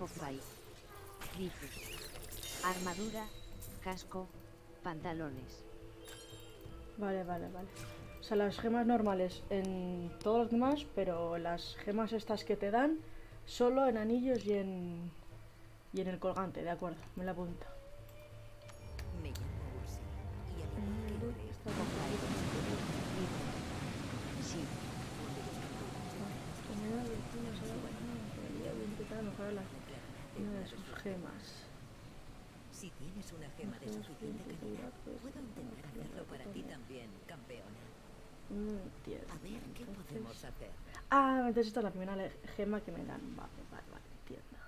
Popeye. Armadura, casco, pantalones. Vale, vale, vale. O sea, las gemas normales en todos los demás, pero las gemas estas que te dan solo en anillos y en y en el colgante, de acuerdo, me la apunto. Me llamo Ursi y al igual que Está Sí. mejorar la- una de sus gemas. Si tienes una gema de suficiente calidad, puedo intentar hacerlo para ti también, campeona. Mm. A ver qué podemos hacer. Ah, entonces esta es la primera gema que me dan. Vale, vale, vale, entiendo.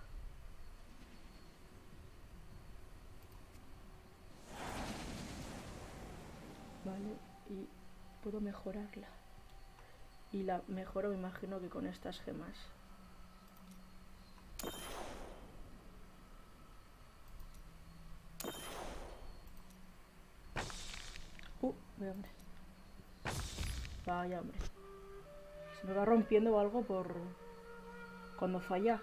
Vale, y puedo mejorarla. Y la mejoro, me imagino que con estas gemas. Uh, vaya hombre. Vaya hombre. Se me va rompiendo algo por... Cuando falla.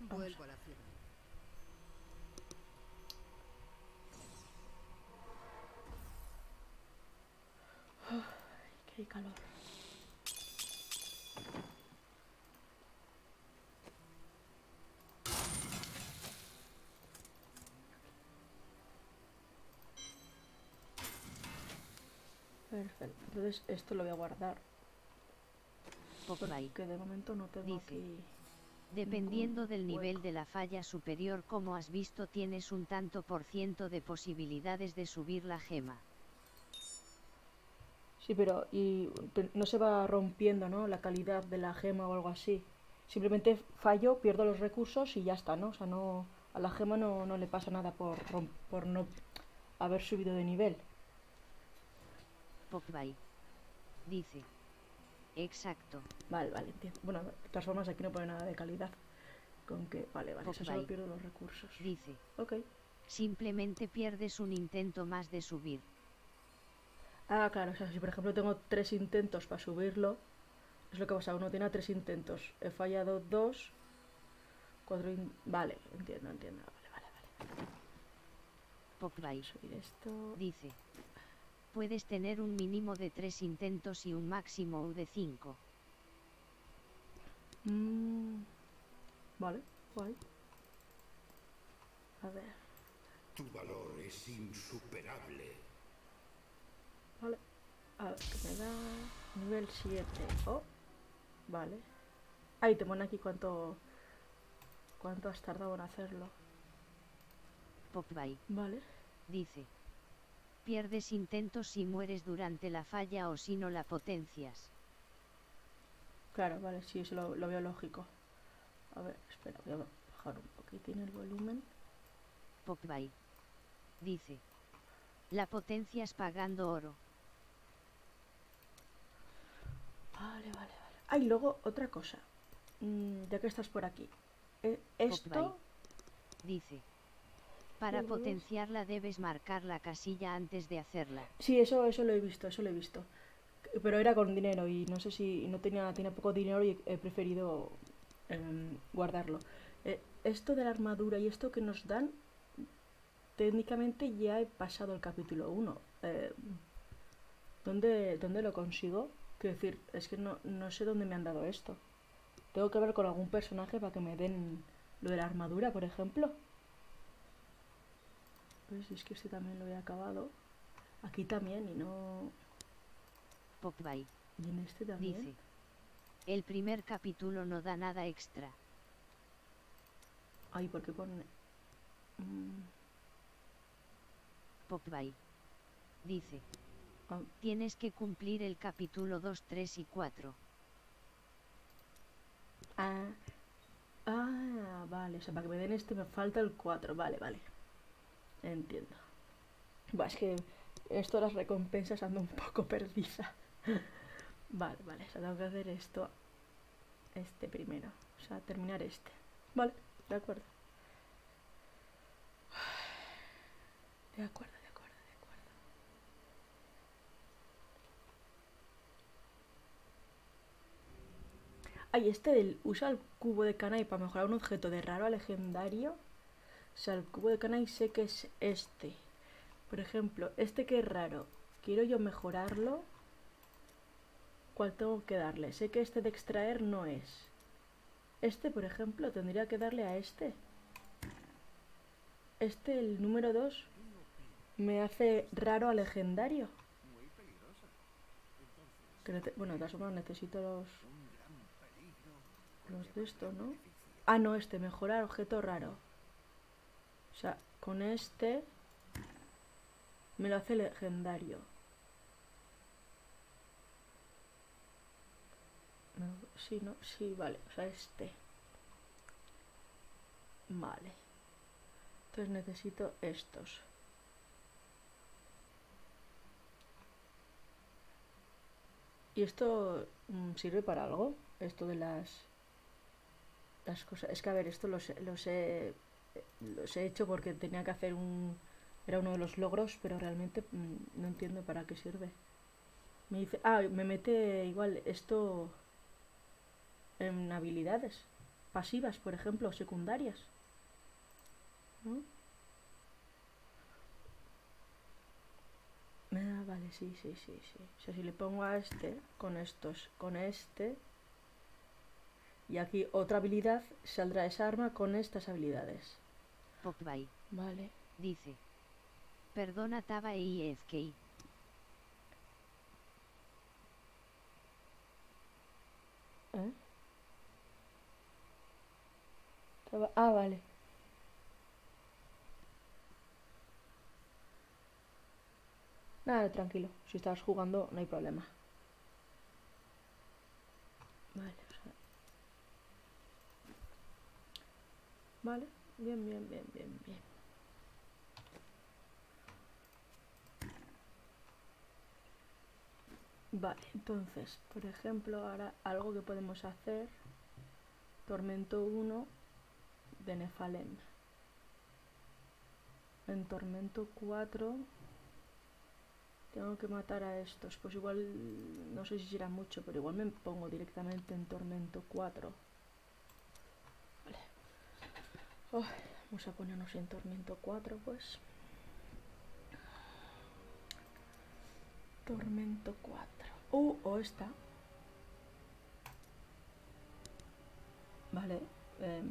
Vuelvo a la ciudad. Qué calor. Perfecto. Entonces esto lo voy a guardar. Popeye. Que de momento no tengo Dice. aquí. Dependiendo del nivel de la falla superior como has visto tienes un tanto por ciento de posibilidades de subir la gema. Sí, pero y no se va rompiendo, ¿no? La calidad de la gema o algo así. Simplemente fallo, pierdo los recursos y ya está, ¿no? O sea, no a la gema no, no le pasa nada por, por no haber subido de nivel. Popeye. Dice. Exacto. Vale, vale, entiendo. Bueno, de todas formas aquí no pone nada de calidad. Con que, vale, vale, eso solo pierdo los recursos. Dice. Ok. Simplemente pierdes un intento más de subir. Ah, claro, o sea, si por ejemplo tengo tres intentos para subirlo, es lo que pasa, uno tiene tres intentos. He fallado dos, cuatro... in- Vale, entiendo, entiendo. Vale, vale, vale. Popeye. Subir esto... Dice. Puedes tener un mínimo de 3 intentos y un máximo de 5. Mm, Vale, guay. A ver, Tu valor es insuperable. vale. A ver, ¿qué me da? Nivel 7. Oh, vale. Ahí te pone aquí cuánto... Cuánto has tardado en hacerlo. Popeye. Vale. Dice. Pierdes intentos si mueres durante la falla o si no la potencias. Claro, vale, sí, eso lo, lo veo lógico. A ver, espera, voy a bajar un poquitín el volumen. Popeye. Dice. La potencias pagando oro. Vale, vale, vale. Ah, y luego otra cosa. Mm, ya que estás por aquí. Eh, esto... Popeye. Dice. Para potenciarla debes marcar la casilla antes de hacerla. Sí, eso, eso lo he visto, eso lo he visto. Pero era con dinero y no sé si no tenía, tenía poco dinero y he preferido em, guardarlo. Eh, esto de la armadura y esto que nos dan, técnicamente ya he pasado el capítulo 1. Eh, ¿dónde, ¿Dónde lo consigo? Quiero decir, es que no, no sé dónde me han dado esto. Tengo que hablar con algún personaje para que me den lo de la armadura, por ejemplo. Pues es que este también lo he acabado. Aquí también y no... Popeye. Y en este también. Dice. El primer capítulo no da nada extra. Ay, ¿por qué pone...? Mm, Popeye. Dice. ah, Tienes que cumplir el capítulo 2, 3 y 4. ah, ah, vale, o sea, para que me den este me falta el 4, vale, vale. Entiendo. Va, es que esto de las recompensas ando un poco perdida. vale, vale, o sea, tengo que hacer esto, este primero, o sea, terminar este. Vale, de acuerdo. De acuerdo, de acuerdo, de acuerdo. Ay, este del usa el cubo de Kanai para mejorar un objeto de raro a legendario. O sea, el cubo de Kanai sé que es este. Por ejemplo, este que es raro. Quiero yo mejorarlo. ¿Cuál tengo que darle? Sé que este de extraer no es. Este, por ejemplo, tendría que darle a este. Este, el número 2, me hace raro a legendario. Bueno, de todas formas necesito los... Los de esto, ¿no? Ah, no, este, mejorar objeto raro. O sea, con este me lo hace legendario. No, sí, no, sí, vale. O sea, este. Vale. Entonces necesito estos. ¿Y esto mm, sirve para algo? Esto de las... Las cosas... Es que, a ver, esto los, he- los, he, los he hecho porque tenía que hacer un... Era uno de los logros, pero realmente mm, no entiendo para qué sirve. Me dice... Ah, me mete igual esto en habilidades pasivas, por ejemplo, secundarias. ¿No? Ah, vale, sí, sí, sí, sí. O sea, si le pongo a este, con estos, con este, y aquí otra habilidad, saldrá esa arma con estas habilidades. Vale. dice. Perdona Taba y EFK. ¿Eh? Traba- Ah, vale. Nada, tranquilo. Si estás jugando, no hay problema. Vale, o sea- Vale, bien, bien, bien, bien, bien. Vale, entonces, por ejemplo, ahora algo que podemos hacer, Tormento 1 de Nefalem. En Tormento 4 tengo que matar a estos, pues igual, no sé si será mucho, pero igual me pongo directamente en Tormento 4. Vale. Ay, vamos a ponernos en Tormento 4, pues. Tormento 4. Uh, o esta. Vale. em,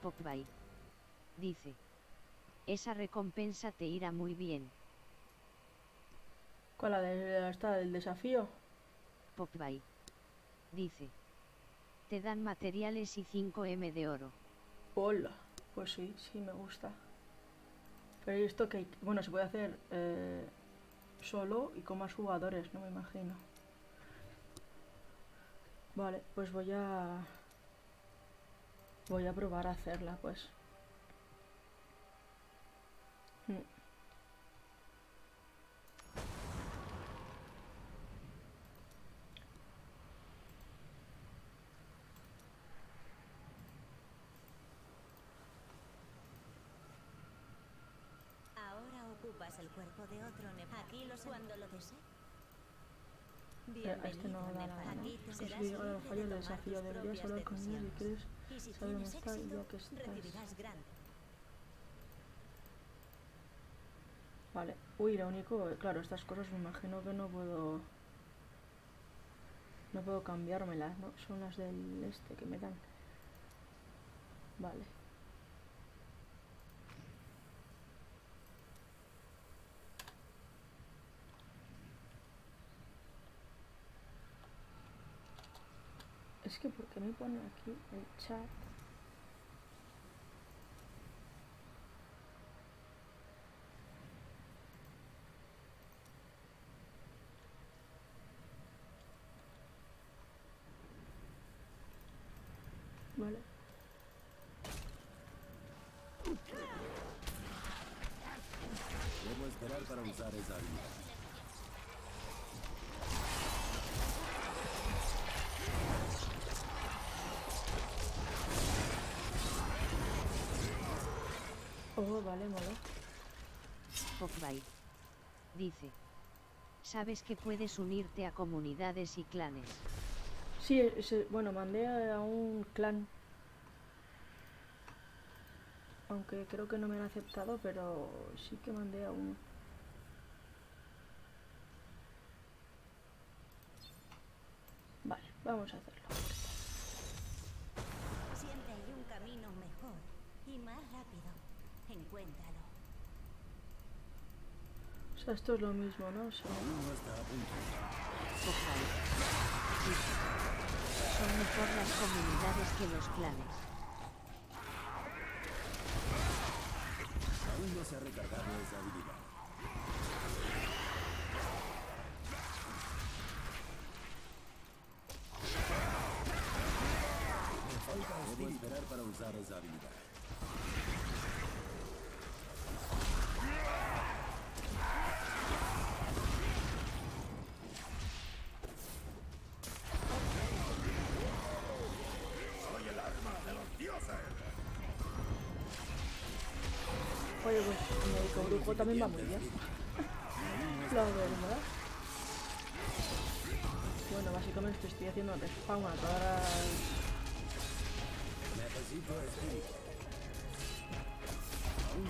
Popbay. Dice. Esa recompensa te irá muy bien. ¿Cuál la de esta del desafío? Popbay. Dice. Te dan materiales y 5M de oro. Hola. Pues sí, sí, me gusta. Pero ¿y esto que Bueno, se puede hacer eh, solo y con más jugadores, no me imagino. Vale, pues voy a... Voy a probar a hacerla, pues. Mm. Ahora ocupas el cuerpo de otro Nefal. Aquí los cuando lo desee. Eh, a este no da nada, ¿no? Llegar al libre fallo de del tomar desafío. Deberías hablar decisiones. quieres Y si saber dónde está y ya que estás. Vale. Uy, lo único, claro, estas cosas me imagino que no puedo... No puedo cambiármelas, ¿no? Son las del este que me dan. Vale. Es que, ¿por qué me pone aquí el chat? Vale. Debo esperar para usar esa habilidad. Oh, vale, vale. Pogbai. Dice. Sabes que puedes unirte a comunidades y clanes. Sí, bueno, mandé a, un clan. Aunque creo que no me han aceptado, pero sí que mandé a uno. Vale, vamos a hacerlo. Siempre hay un camino mejor y más rápido. Encuéntralo. O sea, esto es lo mismo, ¿no? O sea. Son mejor las comunidades que los clanes. Aún no se ha recargado esa habilidad. Me falta Debo esperar para usar esa habilidad. Brujo también va muy bien. La verdad. Bueno, básicamente estoy haciendo respawn a todas las...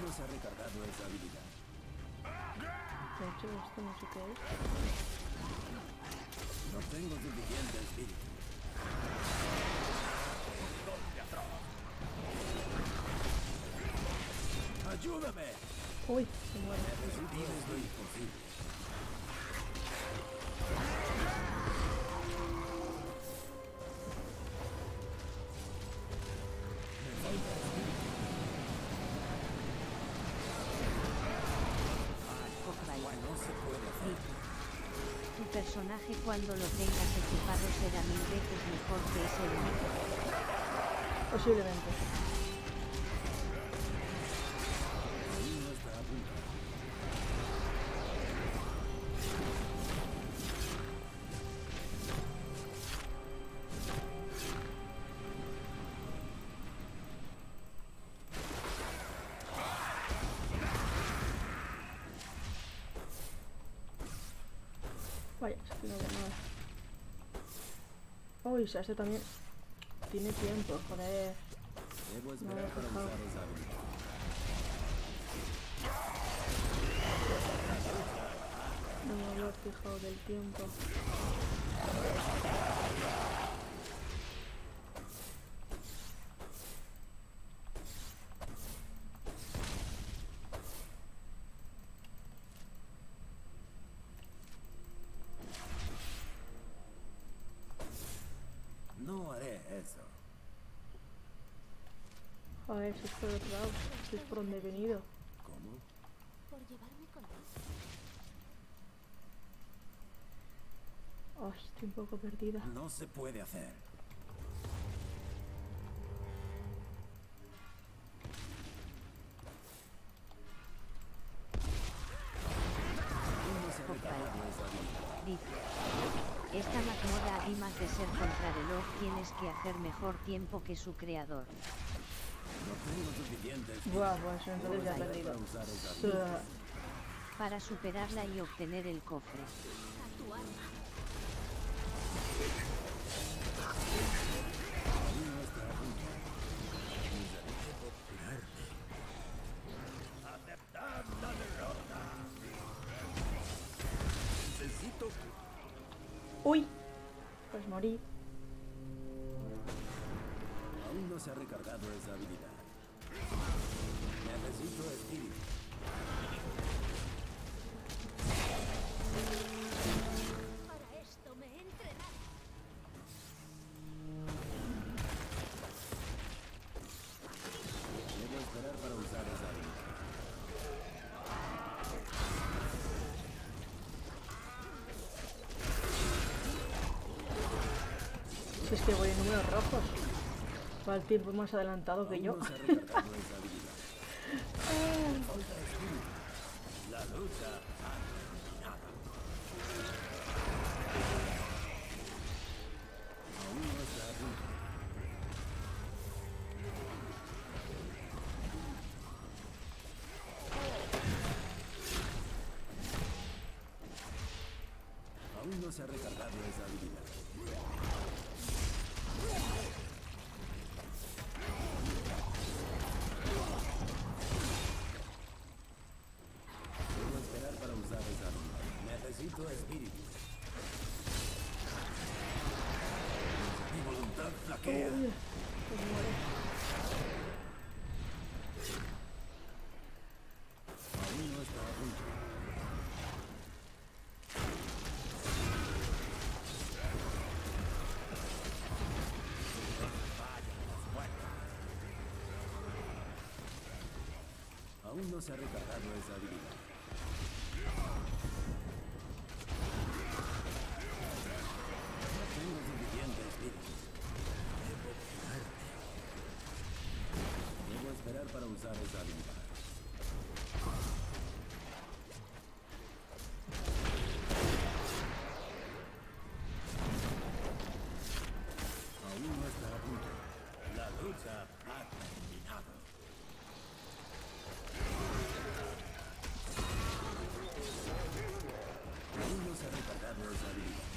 Ha recargado esa habilidad. De hecho, esto no sé qué es. No tengo suficiente espíritu. ¡Ayúdame! Uy, se muere. Tu personaje cuando lo tengas equipado será mil veces mejor que ese único. Posiblemente. Uy, este también tiene tiempo, joder. No lo he. No me había fijado del tiempo. No haré eso. A ver, si es por otro lado, si es por donde he venido. ¿Cómo? Por llevarme contigo. Ay, estoy un poco perdida. No se puede hacer. Esta mazmorra además de ser contrarreloj tienes que hacer mejor tiempo que su creador. Buah, pues entonces ya he perdido. para superarla y obtener el cofre. Necesito Uy, pues morí. Si es que voy en números rojos. Va el tiempo más adelantado que yo. Aún no se ha recargado esa habilidad. No tengo suficiente espíritu. Debo curarte. Debo esperar para usar esa habilidad. Aún no está a punto. La lucha ha terminado. Aún no se ha recargado esa habilidad.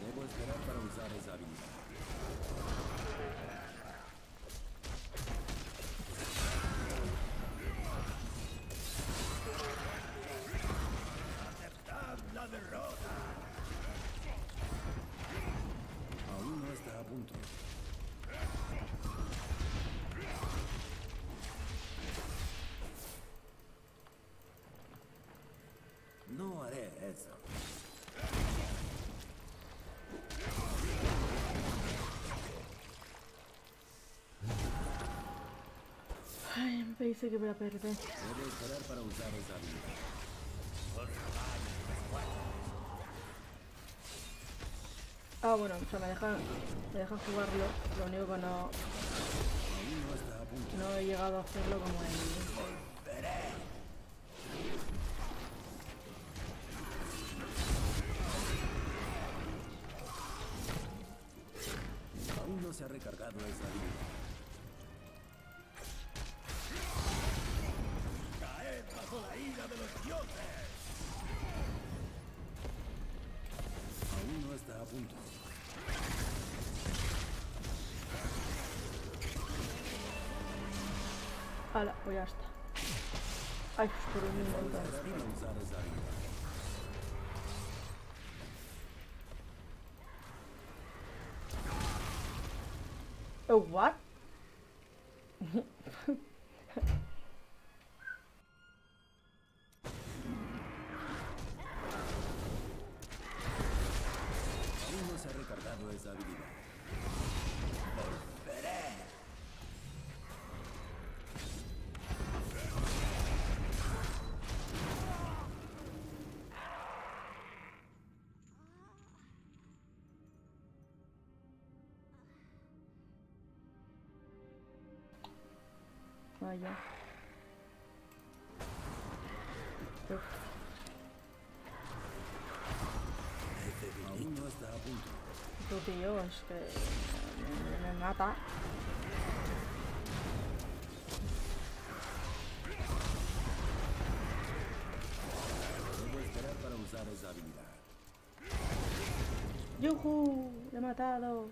Debo esperar para usar esa habilidad. ¡Aceptad la derrota! Aún no está a punto. No haré eso. Ay, me dice que voy a perder. Debo esperar. Ah, bueno, o sea, me dejan, me dejan jugarlo. Lo único que no, no he llegado a hacerlo como en... Hala, pues ya está. Ay, por un minuto. Oh, what? Uf, Aún no está a punto. tu tío es que me, me mata. Debo esperar para usar esa habilidad. ¡Yujú! ¡Le he matado!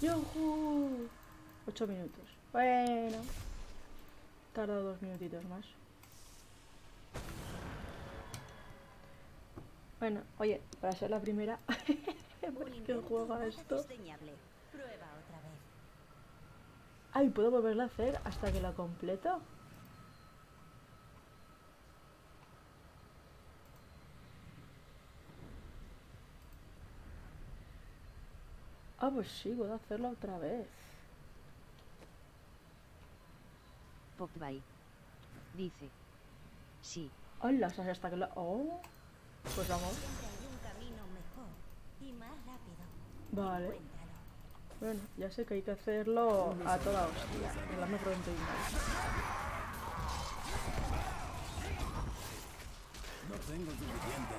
¡Yujú! Ocho minutos. Bueno. Tarda dos minutitos más. Bueno, oye, para ser la primera, ¿por qué juega esto? Ay, ¿puedo volverla a hacer hasta que la completo? Ah, pues sí, puedo hacerla otra vez. Popbay. Dice. Sí. Hola, hasta que la... Oh, pues vamos. Vale. Bueno, ya sé que hay que hacerlo a toda hostia. Hablando pronto y mal. No tengo suficiente.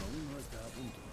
Aún no está a punto.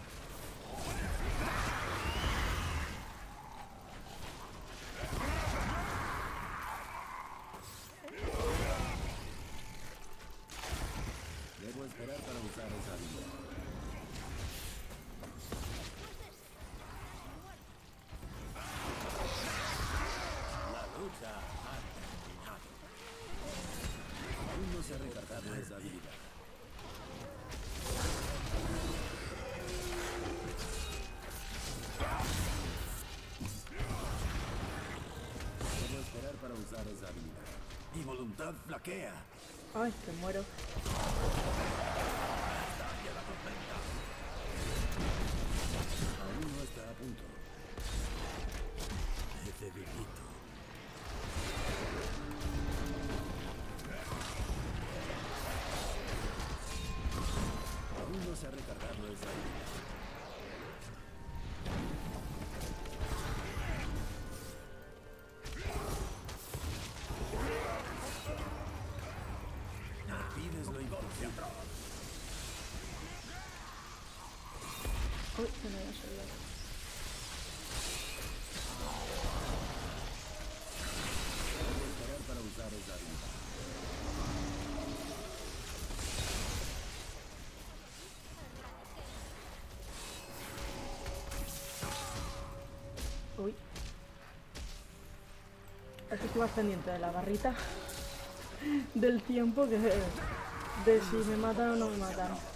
Voluntad flaquea. Ay, que muero. Que estoy más pendiente de la barrita del tiempo que de si me matan o no me matan.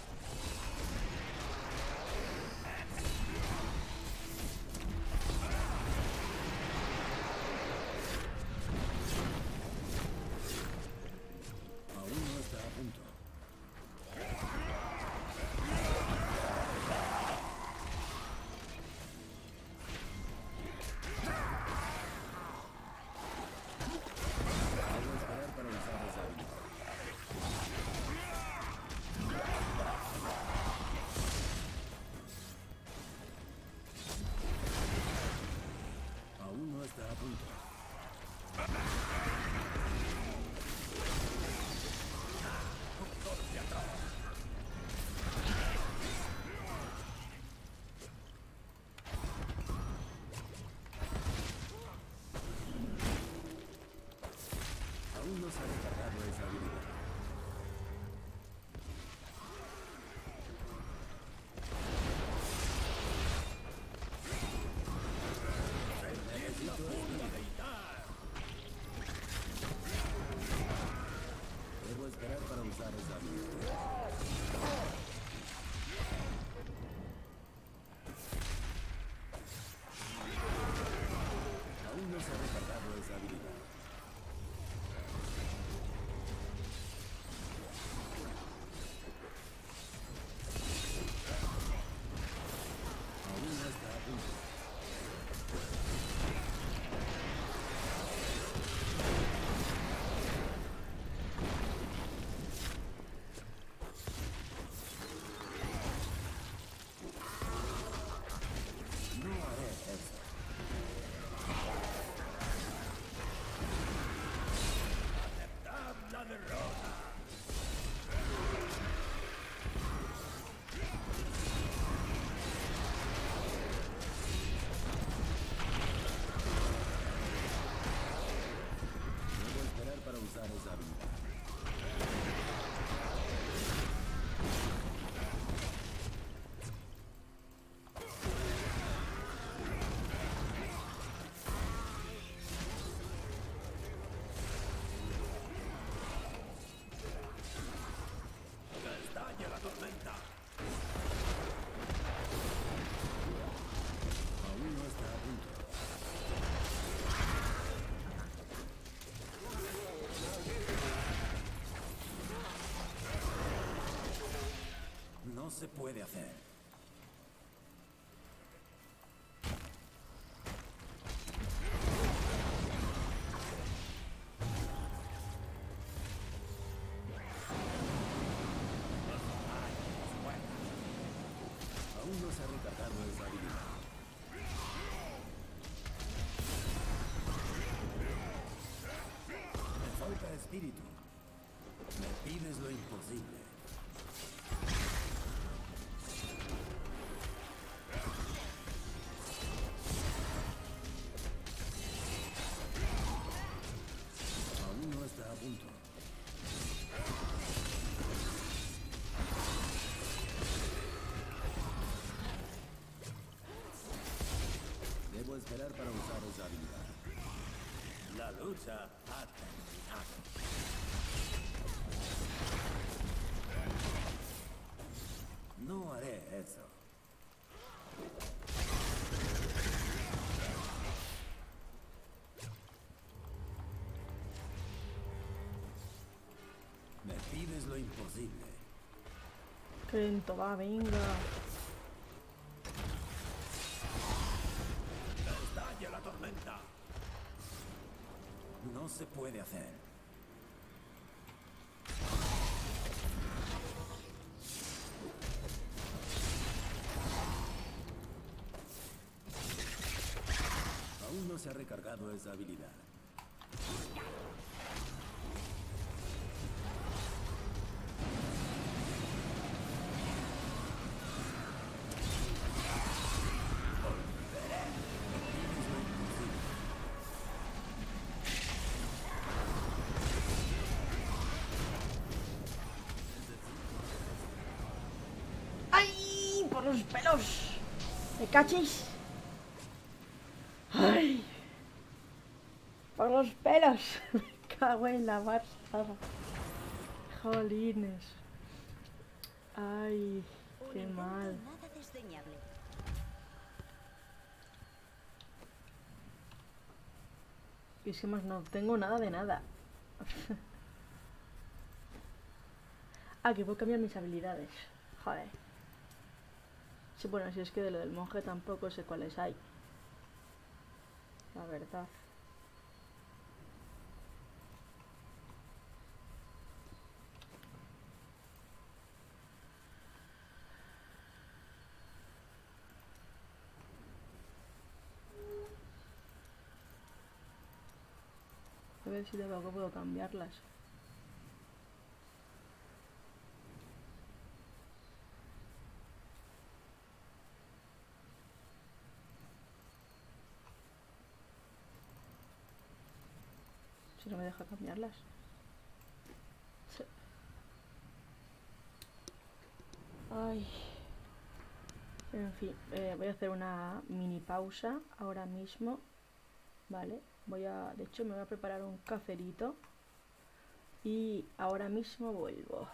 Se puede hacer. Aún no se ha recargado esa habilidad. Me falta espíritu. Me pides lo imposible. La lucha ha terminado. No haré eso. Me pides lo imposible. Crento, va, venga. No se puede hacer. Aún no se ha recargado esa habilidad. ¡Por los pelos! ¿Me cachis? ¡Ay! ¡Por los pelos! Me cago en la barza. Jolines. ¡Ay! ¡Qué mal! Y es que más no tengo nada de nada. ah, que puedo cambiar mis habilidades. Joder. Sí, bueno, si es que de lo del monje tampoco sé cuáles hay. La verdad. A ver si de luego puedo cambiarlas. Deja cambiarlas. Ay. En fin, eh, voy a hacer una mini pausa ahora mismo. Vale, voy a, de hecho me voy a preparar un caferito y ahora mismo vuelvo.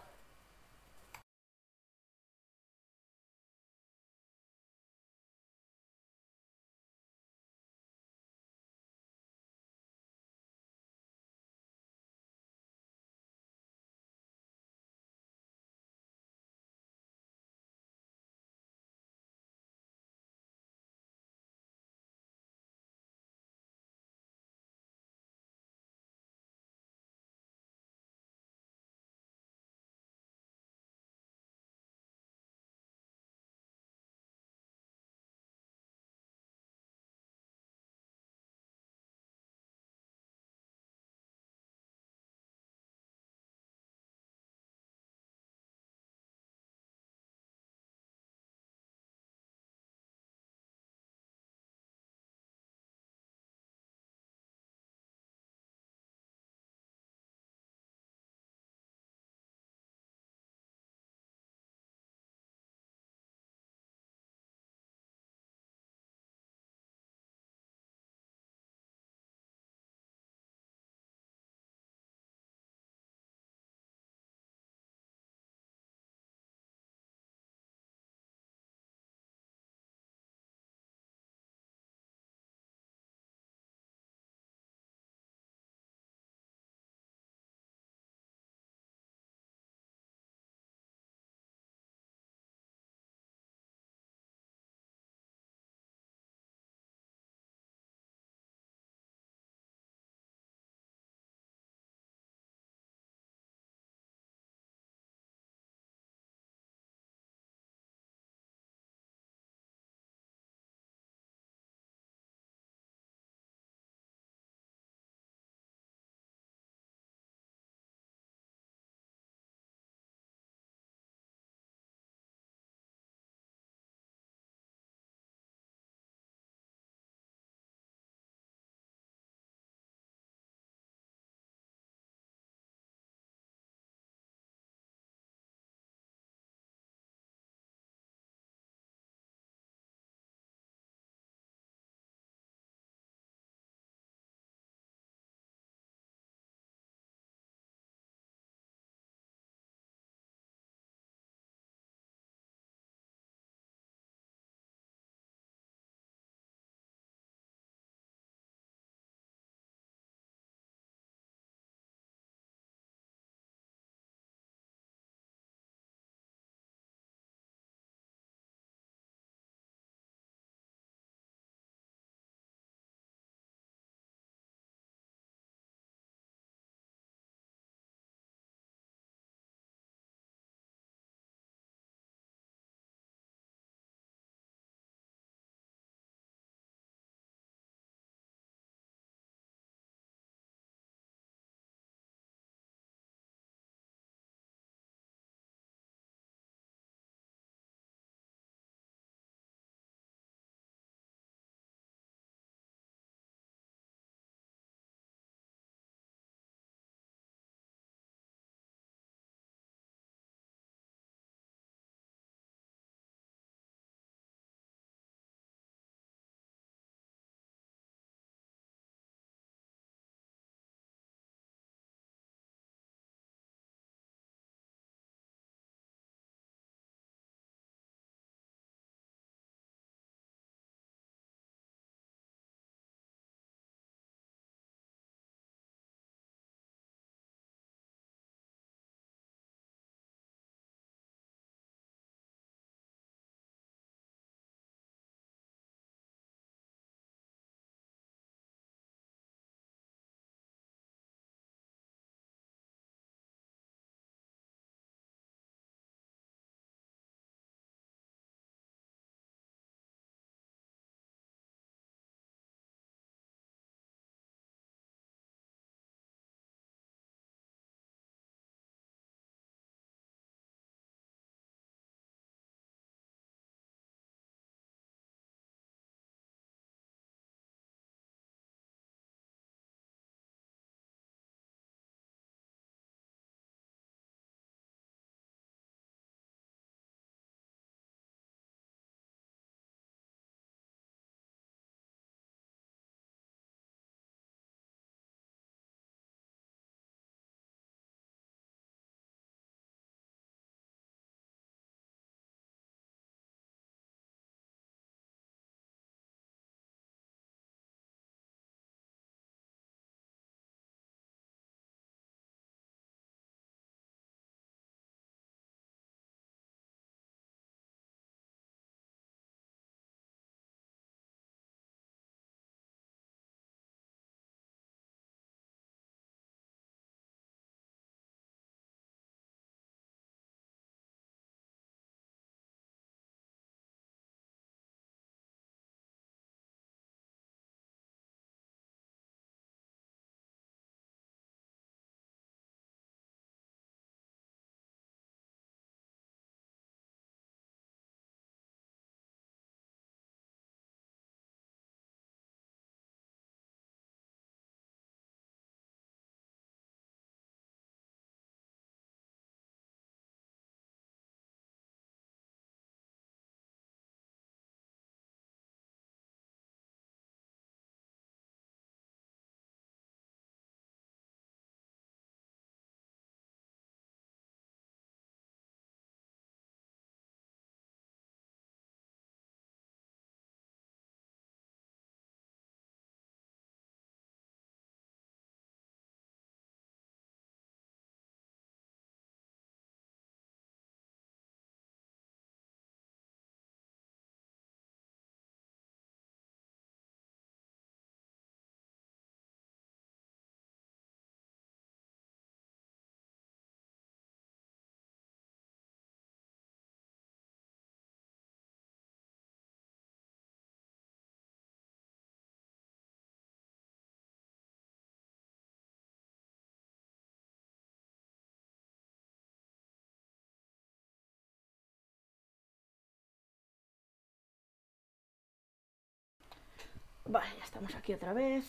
Vale, ya estamos aquí otra vez.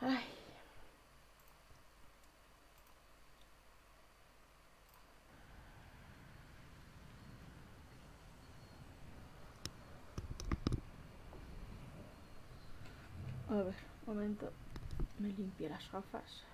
Ay. A ver, un momento. Me limpie las gafas.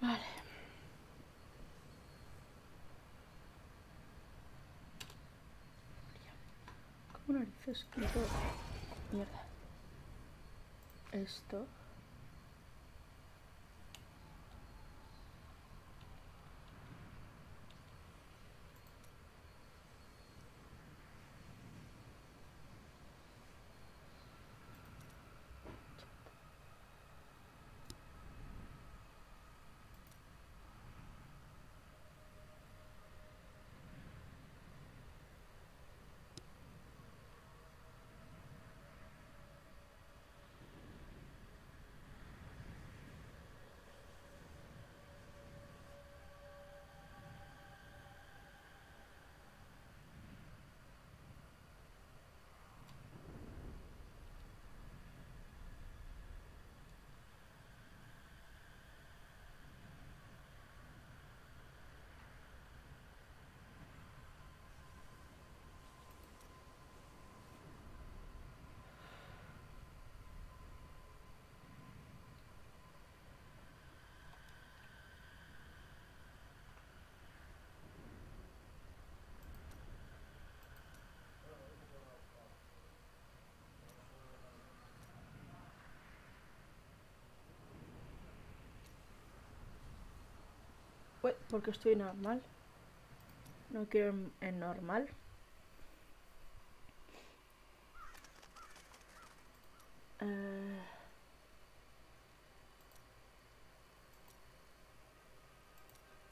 Vale. ¿Cómo narices? Mierda. Esto. Porque estoy normal. No quiero en, normal. Eh,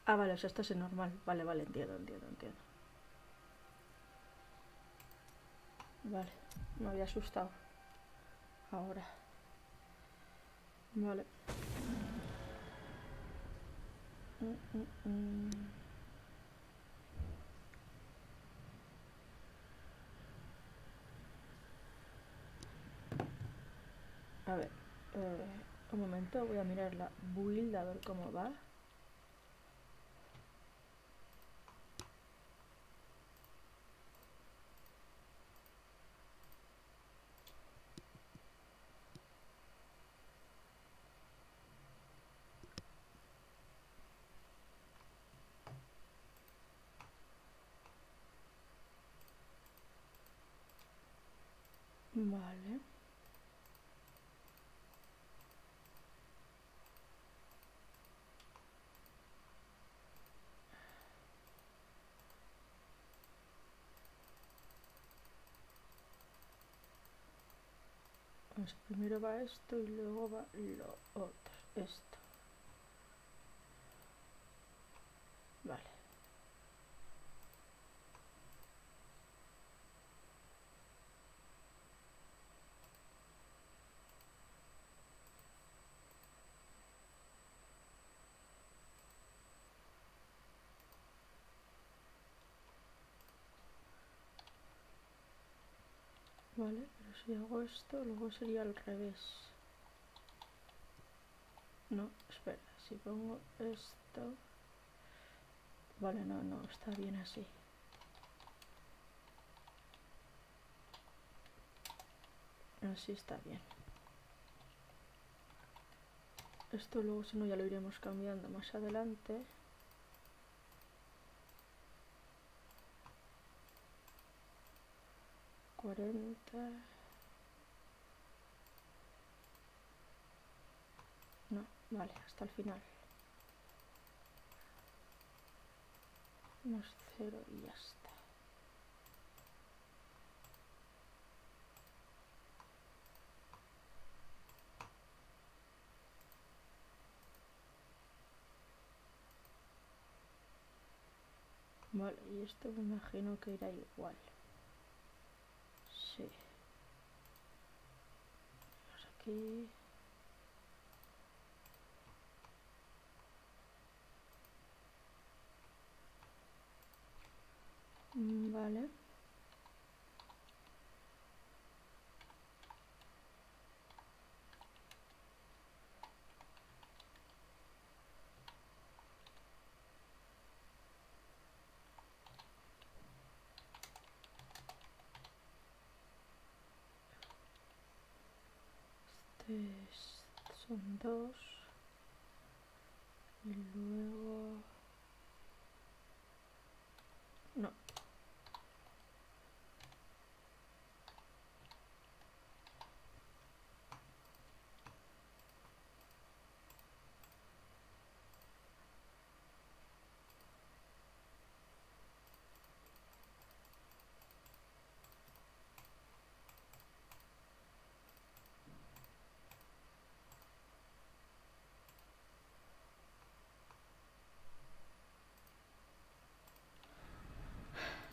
Ah, vale, o sea, esto es en normal. Vale, vale, entiendo, entiendo, entiendo. Vale, me había asustado. Ahora. Vale. A ver, eh, un momento, voy a mirar la build a ver cómo va. Vale. Pues primero va esto y luego va lo otro. Esto. Vale. Vale, pero si hago esto, luego sería al revés. No, espera, si pongo esto... Vale, no, no, está bien así. Así está bien. Esto luego, si no, ya lo iremos cambiando más adelante. Cuarenta. No, vale, hasta el final. Más cero y ya está. Vale, y esto me imagino que irá igual. Sí. Aquí. Mm, vale. Este es- son dos. Y luego... No.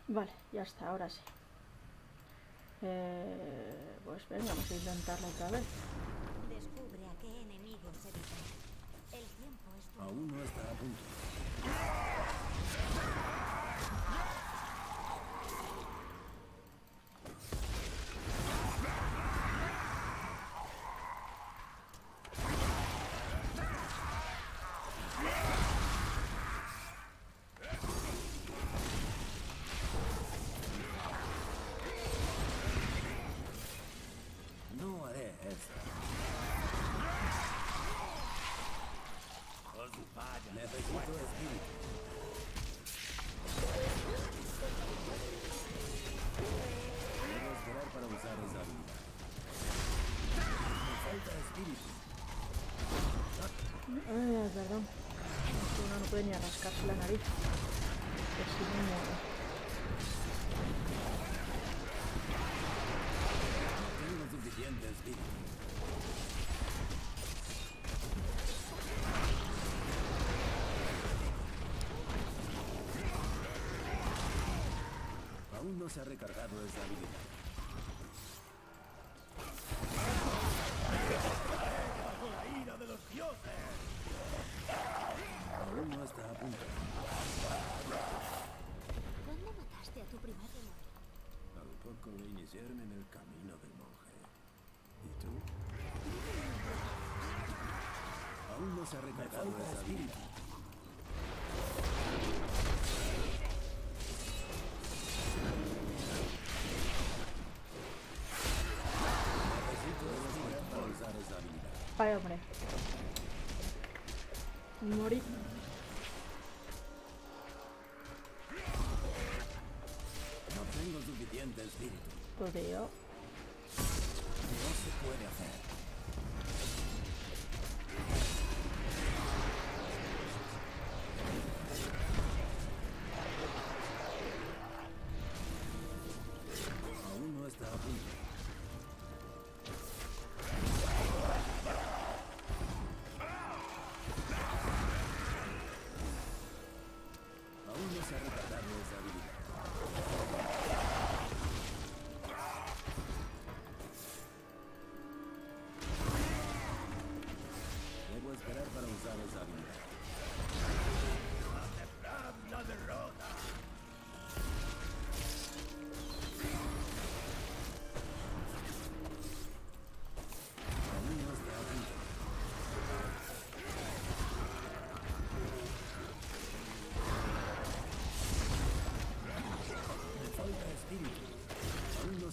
Vale, ya está, ahora sí. Eh, pues venga, vamos a intentarlo otra vez. Descubre a qué enemigos evitar. El tiempo es tu Aún no está a punto. Puede ni rascarse la nariz. Que si no muere. Tengo suficiente espíritu. Aún no se ha recargado esa habilidad. Aún no está a punto. ¿Cuándo mataste a tu primer? Al poco de iniciarme en el camino del monje. ¿Y tú? Aún no se ha recargado esa habilidad.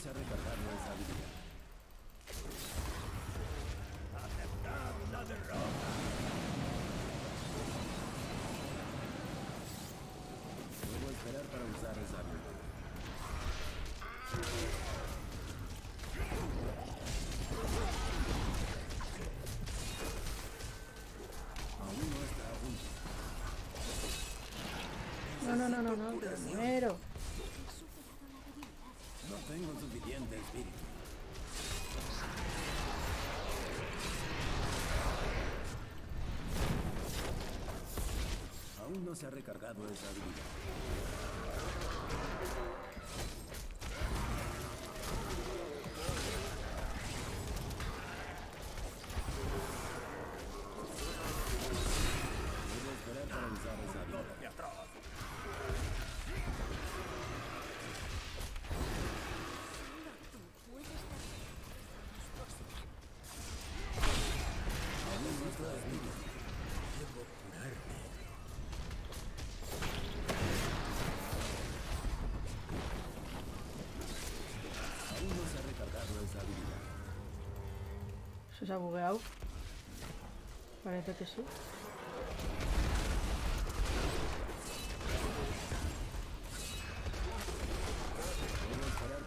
Se ha recargado esa habilidad. Debo esperar para usar esa habilidad. Aún no está a punto. No, no, no, no, no. que no se ha recargado esa habilidad. ¿Se ha bugueado? Parece que sí.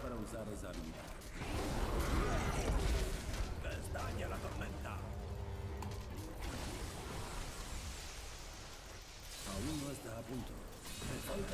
Para usar esa habilidad. ¡Que estalle la tormenta! Aún no está a punto. Me falta.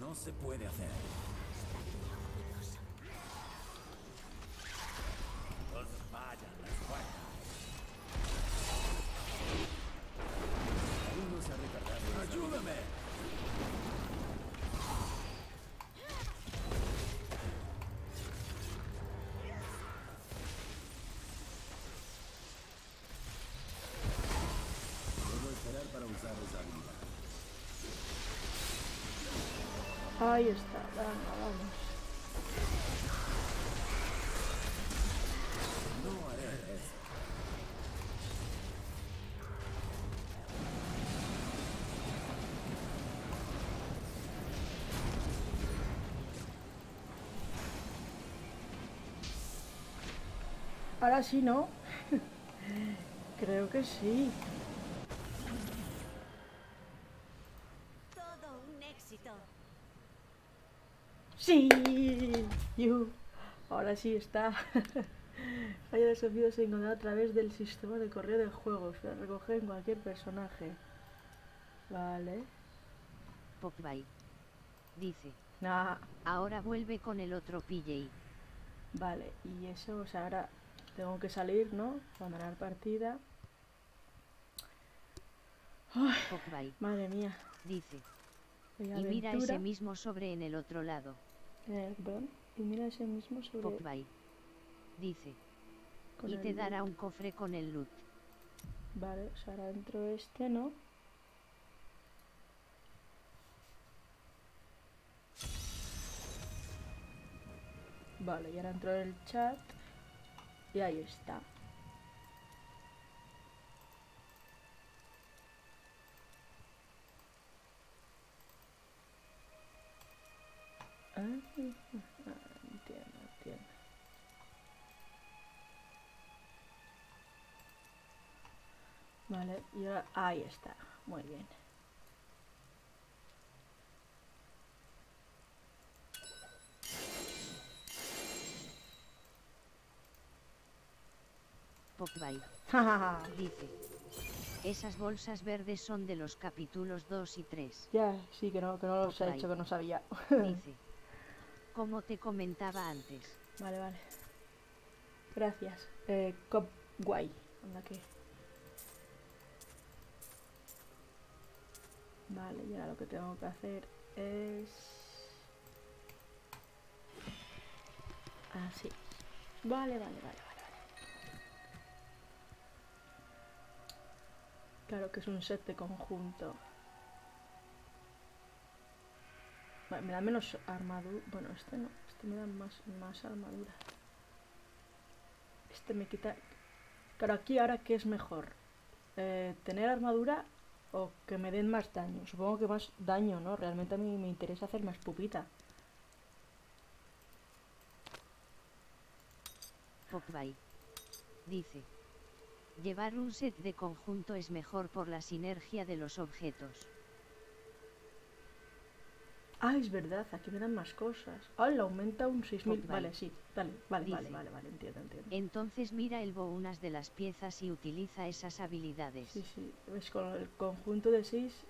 No se puede hacer. Ahí está, venga, vamos. Ahora sí, ¿no? Creo que sí. ¡Sí! Ahora sí está. Haya desafío se encontrará a través del sistema de correo de juegos. Se recoge en cualquier personaje. Vale. Popbay. Dice, Nah. ahora vuelve con el otro PJ. Vale, y eso, o sea, ahora tengo que salir, ¿no? Abandonar partida. Madre mía. Dice, y mira ese mismo sobre en el otro lado. Perdón. Y mira ese mismo sobre. Popbay. Dice, con y te loot. dará un cofre con el loot. Vale, o sea, ahora dentro este, ¿no? Vale, y ahora entro en el chat. Y ahí está. Ah, entiendo, entiendo. Vale, y ahora ahí está. Muy bien. Jajaja. Dice, esas bolsas verdes son de los capítulos 2 y 3. ya, sí, que no, que no los he Popeye. hecho, que no sabía. Dice, como te comentaba antes, vale, vale. Gracias. Eh, cop guay. Anda que. Vale, y ahora lo que tengo que hacer es. Así. Vale, vale, vale. vale. Claro que es un set de conjunto. Me da menos armadura. Bueno, este no. Este me da más, más armadura. Este me quita... Claro, aquí ahora, ¿qué es mejor? Eh, ¿Tener armadura o que me den más daño? Supongo que más daño, ¿no? Realmente a mí me interesa hacer más pupita. Popbay. Dice, llevar un set de conjunto es mejor por la sinergia de los objetos. Ah, es verdad, aquí me dan más cosas. Ah, le aumenta un 6000. Pop, Vale, vale. sí, vale, vale, vale, vale, vale, entiendo, entiendo. Entonces mira el bo unas de las piezas y utiliza esas habilidades. Sí, sí, ves, con el conjunto de 6,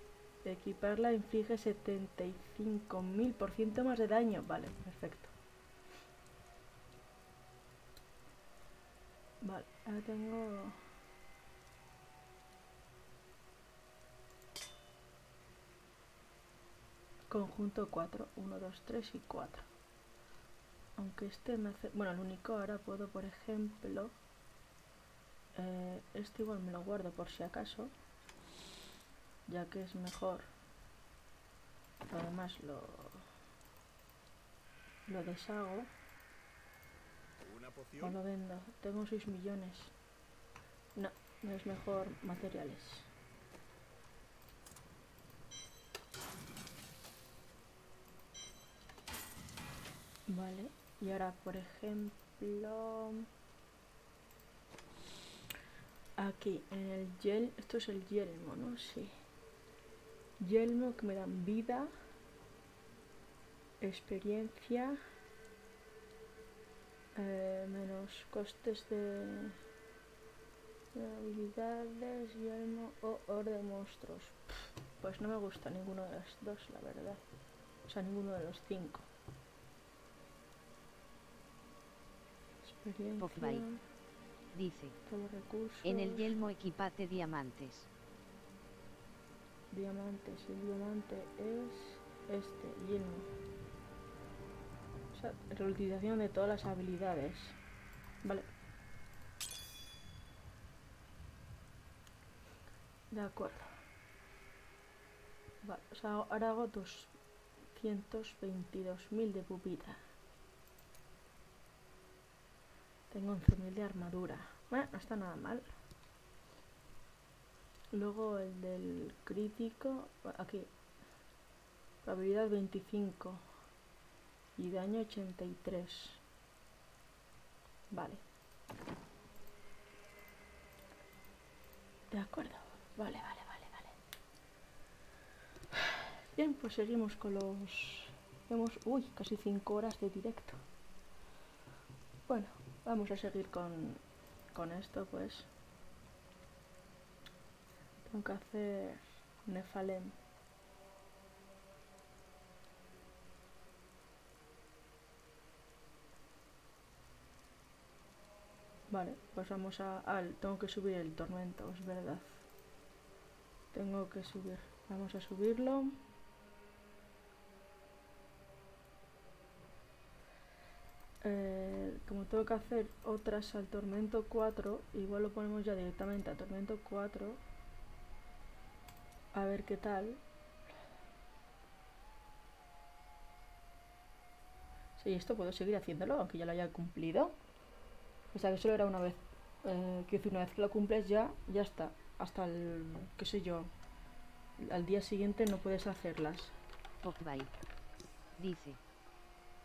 equiparla inflige 75.000% más de daño. Vale, perfecto. Vale, ahora tengo... Conjunto 4, 1, 2, 3 y 4. Aunque este me hace... Bueno, el único ahora puedo, por ejemplo... Eh, este igual me lo guardo por si acaso. Ya que es mejor. Además lo... Lo deshago. ¿Una O lo vendo. Tengo 6 millones. No, no es mejor materiales. Vale, y ahora por ejemplo... Aquí, en el yel... Esto es el yelmo, ¿no? Sí. Yelmo que me dan vida. Experiencia. eh, menos costes de, de habilidades, yelmo o orden de monstruos. Pues no me gusta ninguno de los dos, la verdad. O sea, ninguno de los cinco. Pogbai. Dice, recursos. en el yelmo equipate diamantes. Diamantes. El diamante es este, yelmo. O sea, reutilización de todas las habilidades. Vale. De acuerdo. Vale, o sea, ahora hago 222.000 de pupita. Tengo 11.000 de armadura. Bueno, no está nada mal. Luego el del crítico, aquí, probabilidad 25 y daño 83. Vale. De acuerdo. Vale, vale, vale, vale. Bien, pues seguimos con los... Hemos... Uy, casi 5 horas de directo. Bueno, vamos a seguir con, con esto, pues. Tengo que hacer Nefalem. Vale, pues vamos a... Ah, tengo que subir el tormento, es verdad. Tengo que subir. Vamos a subirlo. Eh, como tengo que hacer otras al tormento 4, igual lo ponemos ya directamente a tormento 4. A ver qué tal. Sí, esto puedo seguir haciéndolo, aunque ya lo haya cumplido. O sea que solo era una vez. Eh, decir, una vez que lo cumples ya, ya está. Hasta el, qué sé yo, al día siguiente no puedes hacerlas. Dice,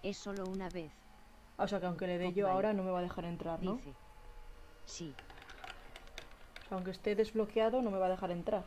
es solo una vez. O sea que aunque le dé yo ahora no me va a dejar entrar, ¿no? Dice, sí, O sea, aunque esté desbloqueado no me va a dejar entrar.